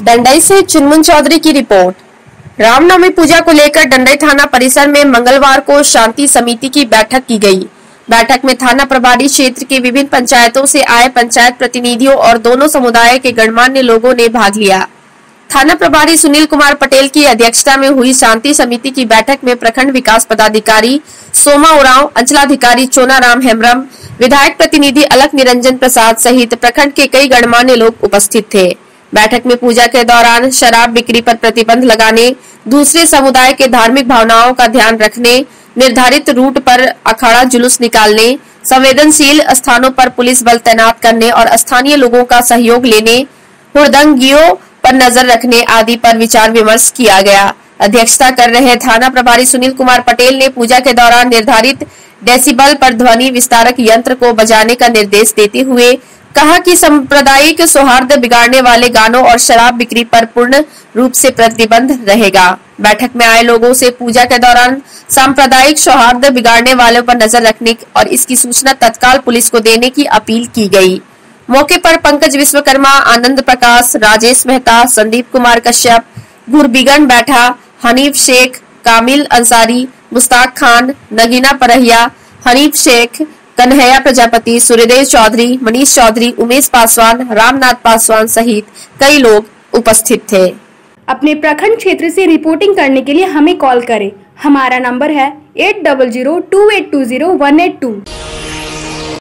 डंडई से चुनमुन चौधरी की रिपोर्ट। रामनवमी पूजा को लेकर डंडई थाना परिसर में मंगलवार को शांति समिति की बैठक की गई। बैठक में थाना प्रभारी क्षेत्र के विभिन्न पंचायतों से आए पंचायत प्रतिनिधियों और दोनों समुदाय के गणमान्य लोगों ने भाग लिया। थाना प्रभारी सुनील कुमार पटेल की अध्यक्षता में हुई शांति समिति की बैठक में प्रखंड विकास पदाधिकारी सोमा उराव, अंचलाधिकारी चोनाराम हेमरम, विधायक प्रतिनिधि अलक निरंजन प्रसाद सहित प्रखंड के कई गणमान्य लोग उपस्थित थे। बैठक में पूजा के दौरान शराब बिक्री पर प्रतिबंध लगाने, दूसरे समुदाय के धार्मिक भावनाओं का ध्यान रखने, निर्धारित रूट पर अखाड़ा जुलूस निकालने, संवेदनशील स्थानों पर पुलिस बल तैनात करने और स्थानीय लोगों का सहयोग लेने हुदंगियों पर नज़र रखने आदि पर विचार विमर्श किया गया। अध्यक्षता कर रहे थाना प्रभारी सुनील कुमार पटेल ने पूजा के दौरान निर्धारित डेसिबल पर ध्वनि विस्तारक यंत्र को बजाने का निर्देश देते हुए कहा कि सांप्रदायिक सौहार्द बिगाड़ने वाले गानों और शराब बिक्री पर पूर्ण रूप से प्रतिबंध रहेगा। बैठक में आए लोगों से पूजा के दौरान सांप्रदायिक सौहार्द बिगाड़ने वालों पर नज़र रखने और इसकी सूचना तत्काल पुलिस को देने की अपील की गई। मौके पर पंकज विश्वकर्मा, आनंद प्रकाश, राजेश मेहता, संदीप कुमार कश्यप गुरबिगन बैठा, हनीफ शेख, कामिल अंसारी मुस्ताक खान, नगीना परहिया, हनीफ शेख कन्हैया प्रजापति, सूर्यदेव चौधरी, मनीष चौधरी, उमेश पासवान, रामनाथ पासवान सहित कई लोग उपस्थित थे। अपने प्रखंड क्षेत्र से रिपोर्टिंग करने के लिए हमें कॉल करें। हमारा नंबर है eight double zero two eight two zero one eight two